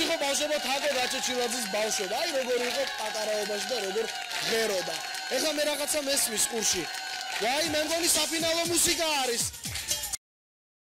ეს იყო ბავშვობა თაკო დაჭეჩილაძის ბავშვობა. აი როგორ იყო პატარაობაში და როგორ ღეროდა. ეხლა მე რაღაცა მესმის ყურში. ვაი, მე მგონი საფინალო მუსიკა არის.